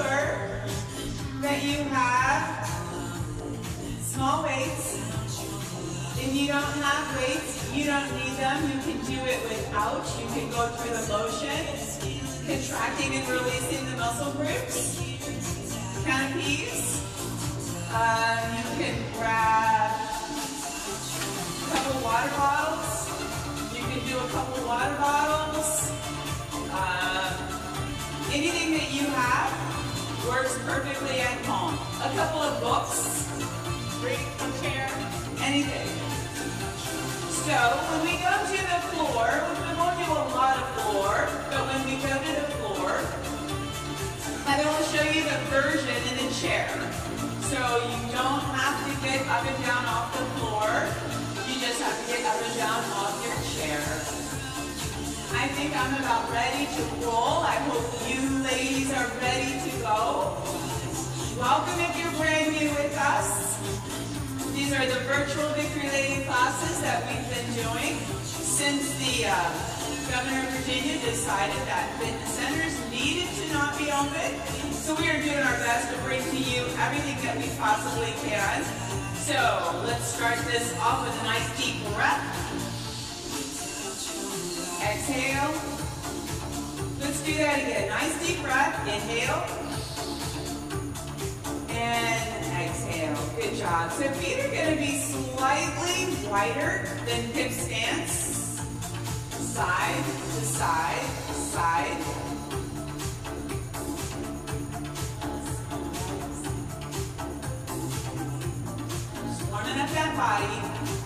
sure that you have small weights. If you don't have weights, you don't need them. You can do it without. You can go through the motion, contracting and releasing the muscle groups. Canopies. Um, you can grab a couple water bottles. You can do a couple water bottles. Um, anything that you have works perfectly at home. A couple of books, a chair, anything. So when we go to the floor, we won't do a lot of floor, but when we go to the floor, I will show you the version in the chair. So you don't have to get up and down off the floor. You just have to get up and down off your chair. I think I'm about ready to roll. I hope you ladies are ready to go. Welcome if you're brand new with us. These are the virtual Victory Lady classes that we've been doing since the uh, Governor of Virginia decided that fitness centers needed to not be open. So we are doing our best to bring to you everything that we possibly can. So let's start this off with a nice deep breath. Exhale. Let's do that again. Nice deep breath. Inhale. And exhale. Good job. So feet are going to be slightly wider than hip stance. Side to side, side. Just warming up that body.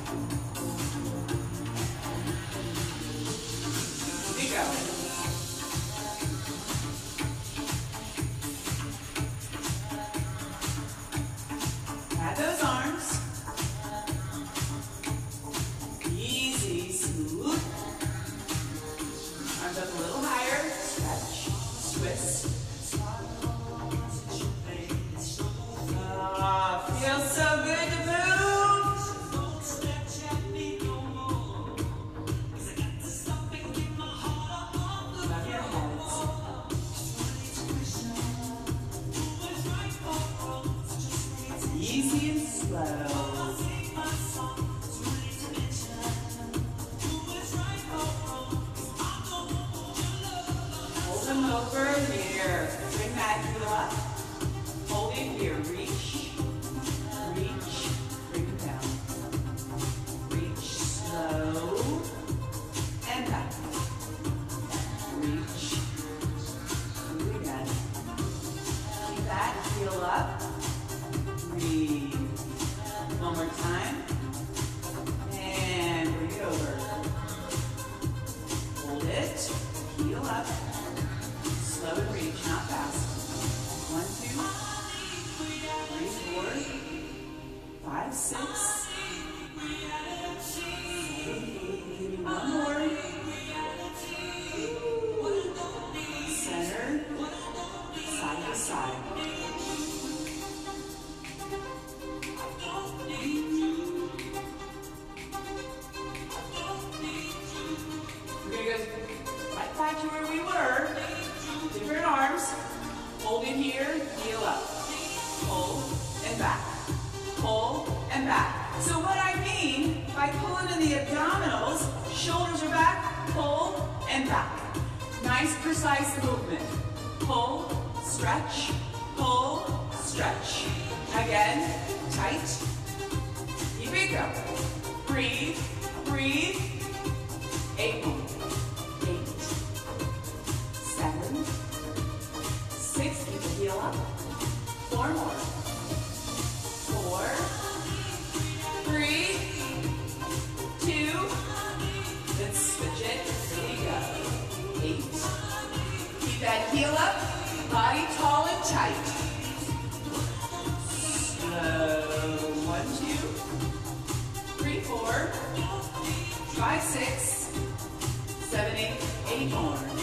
Eight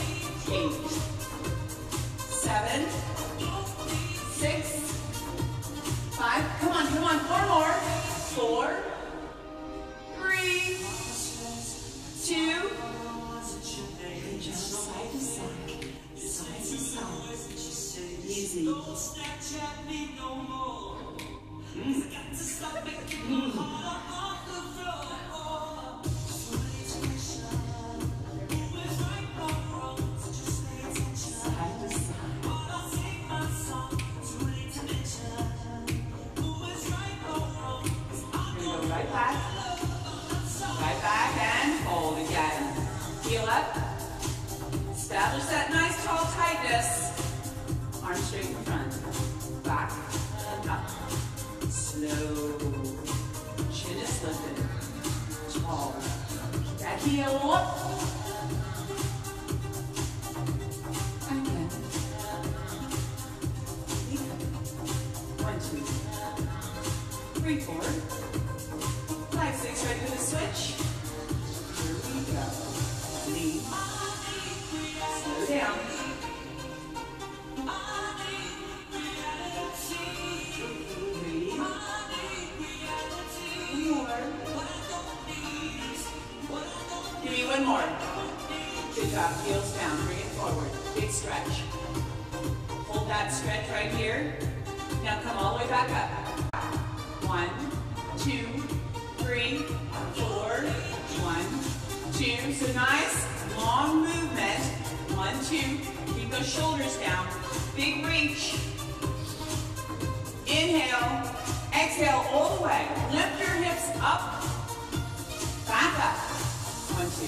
two,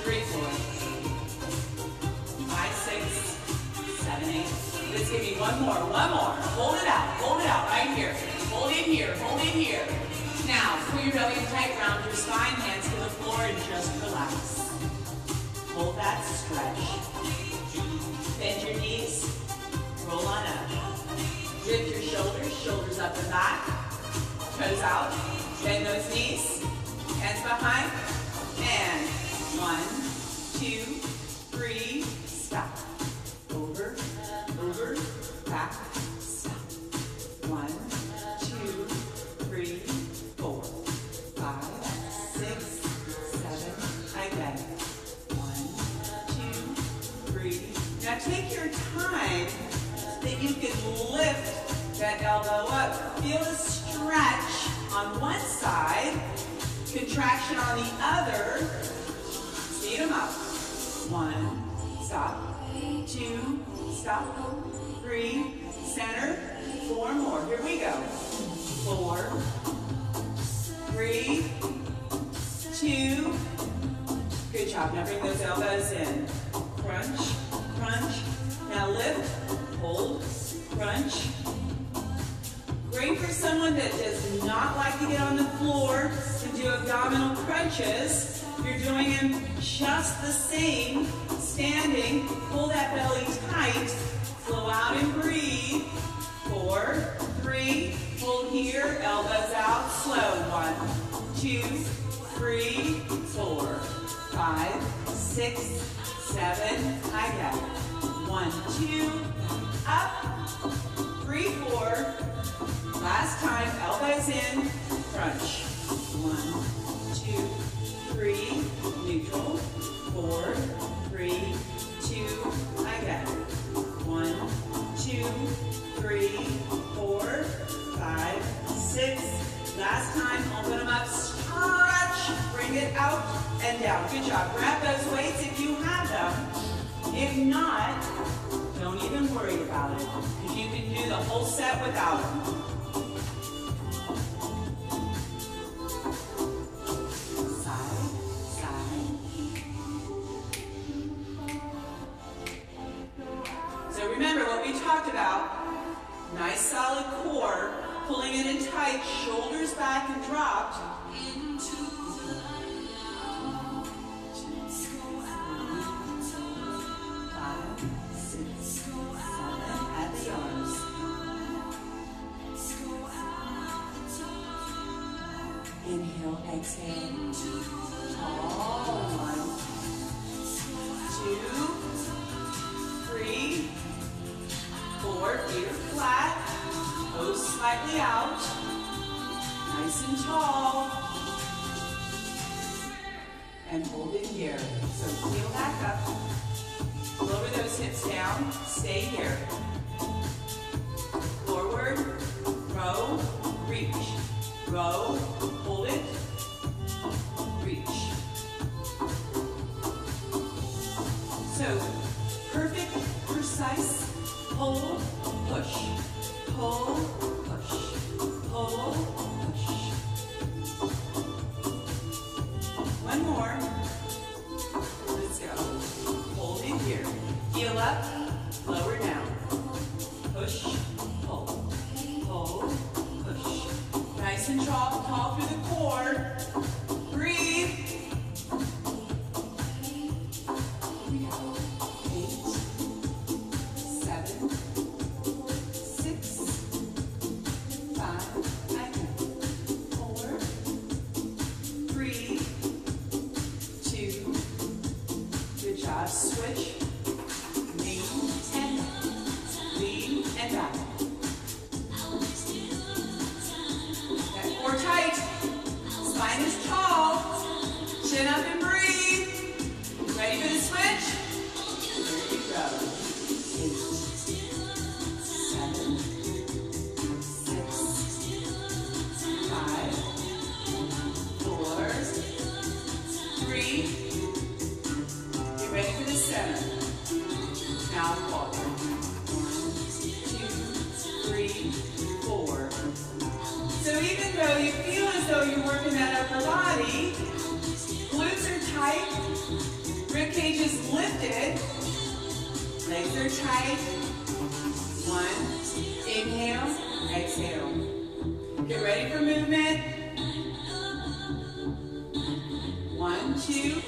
three, four, five, six, seven, eight. Let's give me one more, one more. Hold it out, hold it out right here. Hold it here, hold it here. Now, pull your belly tight, round your spine, hands to the floor, and just relax. Hold that stretch. Bend your knees, roll on up. Lift your shoulders, shoulders up and back. Toes out, bend those knees, hands behind, and one, two, three, stop. Over, over, back, stop. One, two, three, four, five, six, seven, again. One, two, three. Now take your time that you can lift that elbow up. Feel the stretch on one side, contraction on the other. Speed them up. One, stop. Two, stop. Three, center. Four more. Here we go. Four, three, two. Good job. Now bring those elbows in. Crunch, crunch. Now lift, hold, crunch. Great for someone that does not like to get on the floor do abdominal crunches. You're doing them just the same, standing. Pull that belly tight. Flow out and breathe. Four, three, hold here, elbows out, slow. One, two, three, four, five, six, seven, I got it. One, two, up, three, four. Last time, elbows in, crunch. One, two, three, neutral. Four, three, two, I got it. One, two, three, four, five, six. Last time, open them up, stretch, bring it out and down. Good job. Grab those weights if you have them. If not, don't even worry about it, because you can do the whole set without them. Tight, shoulders back and dropped. Five, six, seven, at the arms. Inhale, exhale. Two, three, four. Feet flat. Toes slightly out. Nice and tall. And hold it here. So heel back up. Lower those hips down. Stay here. Forward, row, reach. Row, and chop, chop through the out walk. So even though you feel as though you're working that upper body, glutes are tight, rib cage is lifted, legs are tight. One, inhale, exhale. Get ready for movement. One, two,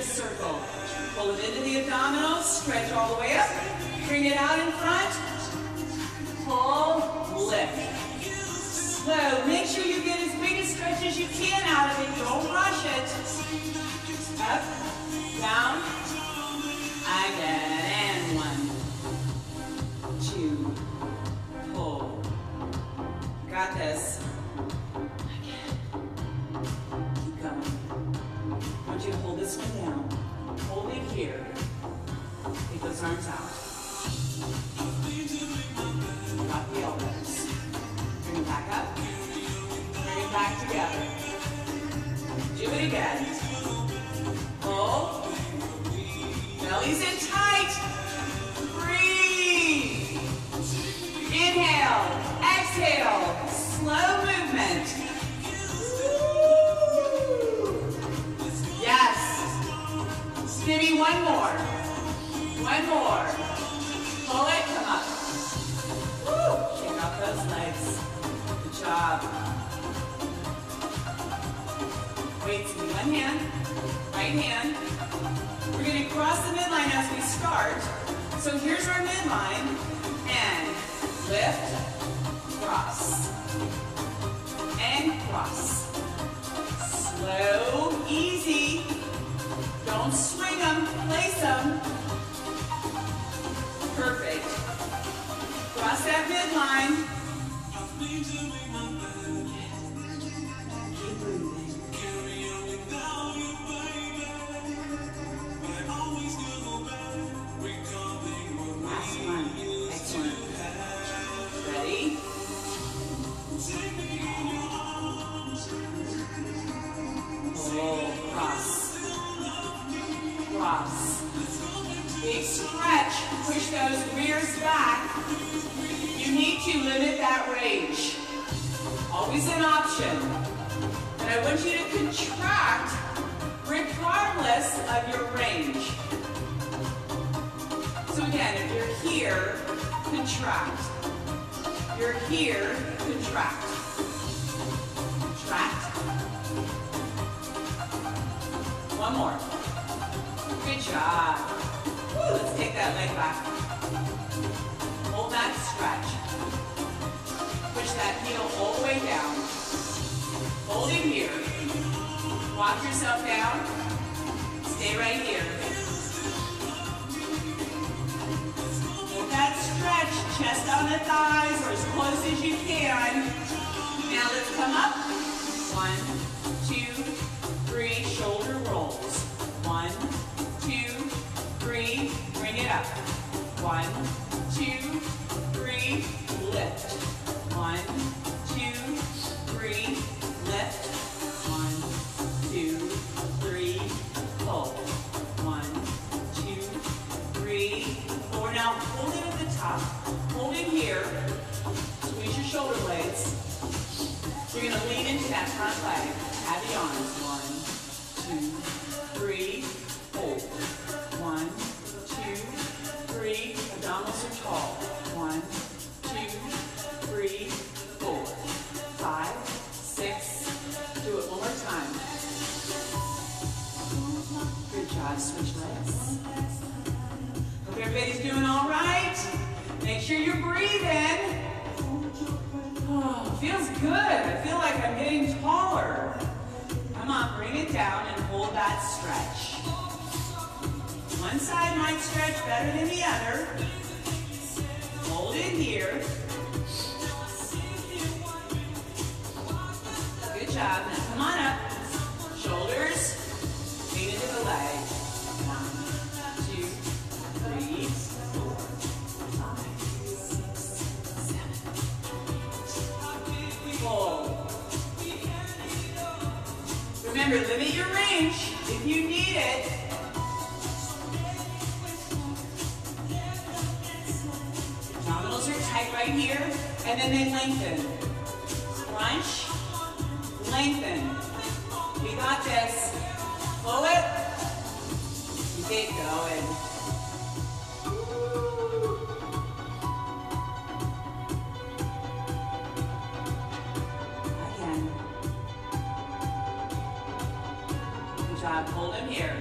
a circle. Pull it into the abdominals, stretch all the way up, bring it out in front, pull, lift. Slow, make sure you get as big a stretch as you can out of it, don't rush it. Up, down, again, and one, two, pull. Got this. Here. Those arms out. Drop the elbows. Bring it back up. Bring it back together. Do it again. Pull. Belly's in tight. Breathe. Inhale. Exhale. One more. One more. Pull it. Come up. Woo. Shake out those legs. Good job. Weights in one hand, right hand. We're going to cross the midline as we start. So here's our midline. And lift, cross. And cross. Slow, easy. Them. Perfect. Cross that midline. Always an option. And I want you to contract regardless of your range. So again, if you're here, contract. You're here, contract. Contract. One more. Good job. Woo, let's take that leg back. Hold that stretch. That heel all the way down. Hold it here. Walk yourself down. Stay right here. Hold that stretch, chest on the thighs or as close as you can. Now let's come up. One, two, three, shoulder rolls. One, two, three, bring it up. One, two, three, lift. One, two, three, lift. One, two, three, pull. One, two, three, four. Now hold it at the top. Hold it here. Squeeze your shoulder blades. You're gonna lean into that front leg. Have the arms. Feels good. I feel like I'm getting taller. Come on, bring it down and hold that stretch. One side might stretch better than the other. Hold it here. Good job. Now come on up. Remember, limit your range if you need it. Abdominals are tight right here, and then they lengthen. Crunch, lengthen. We got this. Pull it. Keep it going. Here.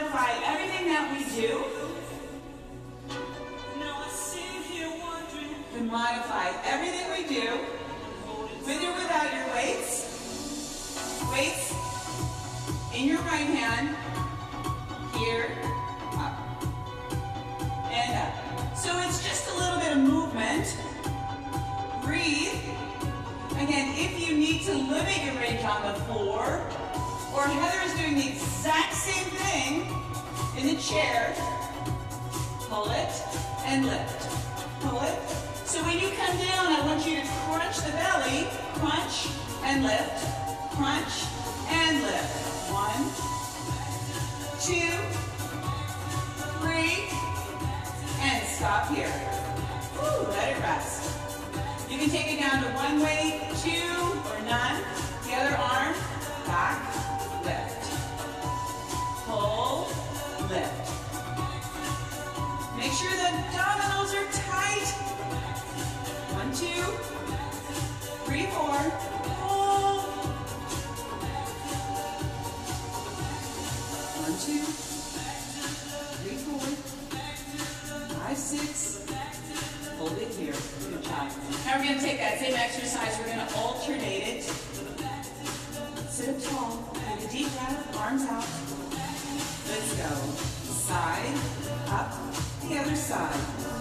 everything that we do belly, crunch and lift, crunch and lift. One, two, three, and stop here. Woo, let it rest. You can take it down to one weight, two, or none. The other arm Now we're going to take that same exercise. We're going to alternate it. Sit up tall. Take a deep breath. Arms out. Let's go. Side, up, the other side.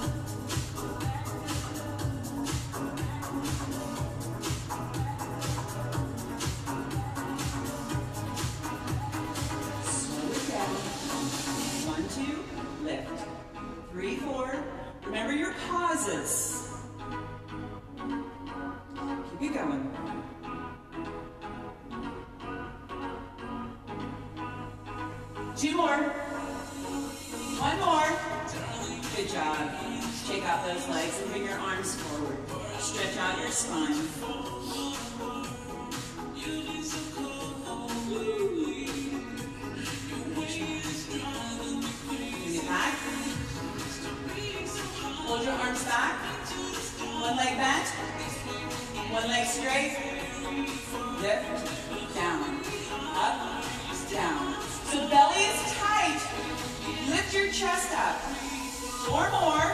Four more.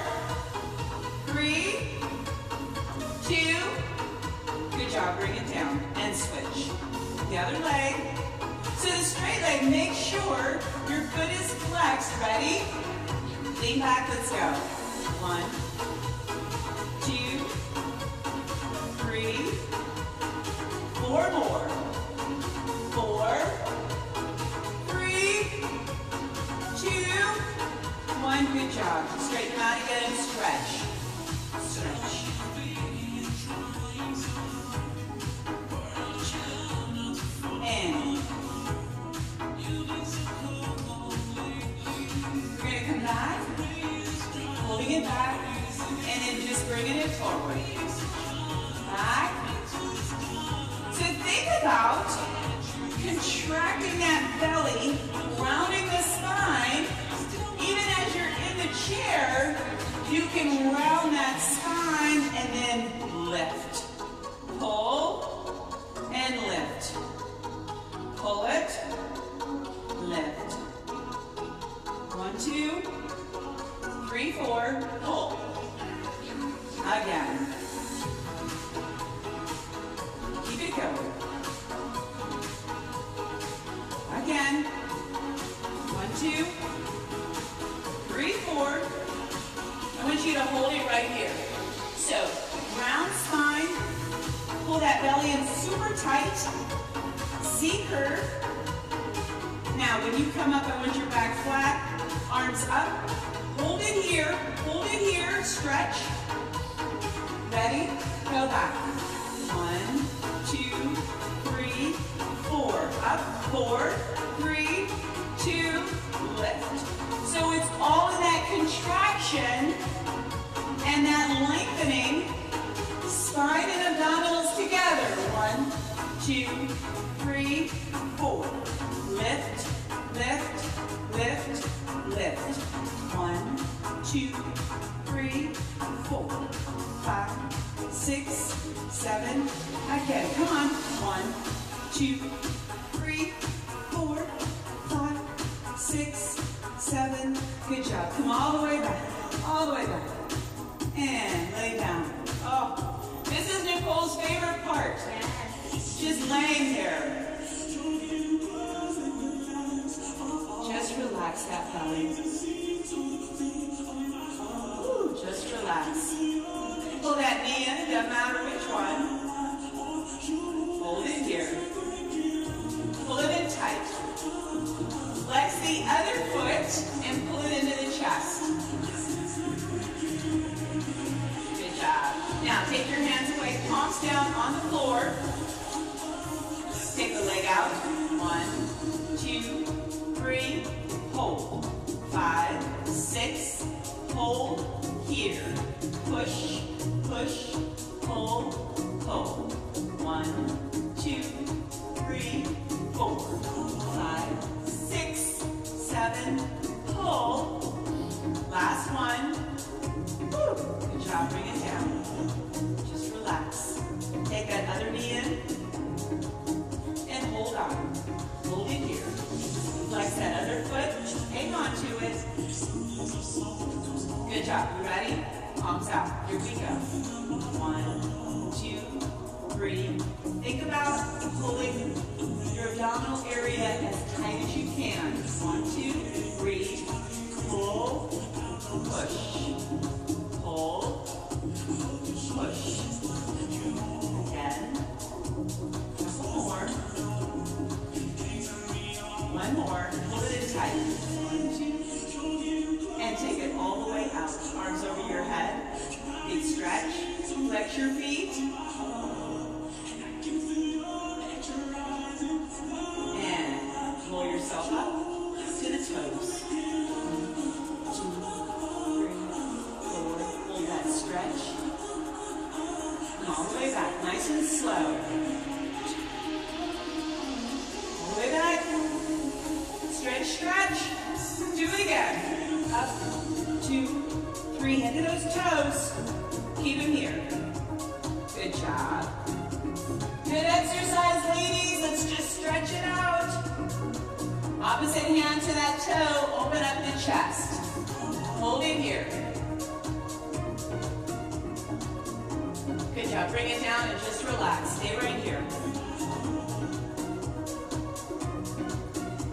Three, two, good job, bring it down, and switch. The other leg. So the straight leg, make sure your foot is flexed. Ready? Lean back, let's go. One, two, three, four more. Four, three, two, one. Good job. it back, and then just bringing it forward. Back, four, five, six, seven. Again, come on. One, two, three, four, five, six, seven. Good job. Come all the way back. All the way back. And lay down. Oh, this is Nicole's favorite part. Just laying there. Just relax that belly. Ooh. Pull that knee in, doesn't matter can. One, exercise, ladies. Let's just stretch it out. Opposite hand to that toe. Open up the chest. Hold it here. Good job. Bring it down and just relax. Stay right here.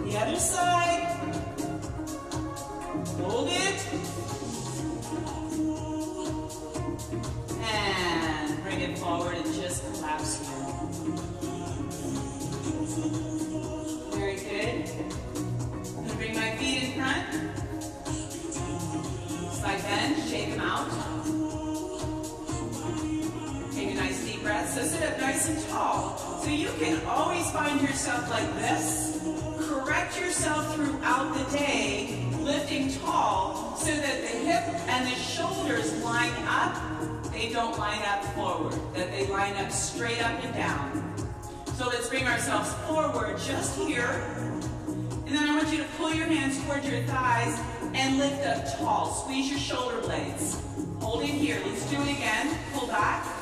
The other side. Hold it. And bring it forward tall. So you can always find yourself like this. Correct yourself throughout the day, lifting tall so that the hip and the shoulders line up. They don't line up forward, that they line up straight up and down. So let's bring ourselves forward just here. And then I want you to pull your hands towards your thighs and lift up tall. Squeeze your shoulder blades. Hold it here. Let's do it again. Pull back.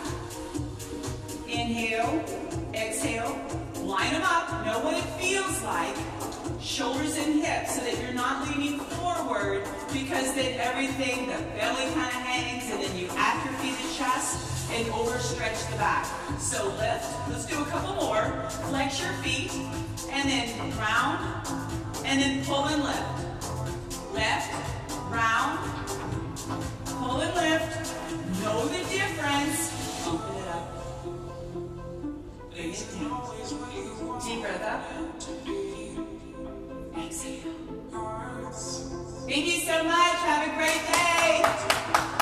Inhale, exhale, line them up. Know what it feels like. Shoulders and hips so that you're not leaning forward because then everything, the belly kind of hangs and then you atrophy the chest and overstretch the back. So lift, let's do a couple more. Flex your feet and then round and then pull and lift. Left, round, pull and lift. Know the difference. Release clean. Deep breath up. Exhale. Thank you so much. Have a great day.